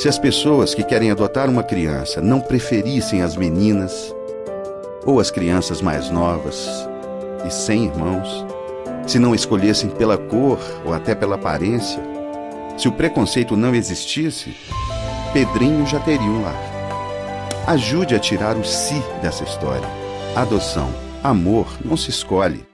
Se as pessoas que querem adotar uma criança não preferissem as meninas ou as crianças mais novas e sem irmãos, se não escolhessem pela cor ou até pela aparência, se o preconceito não existisse, Pedrinho já teria um lar. Ajude a tirar o si dessa história. Adoção, amor não se escolhe,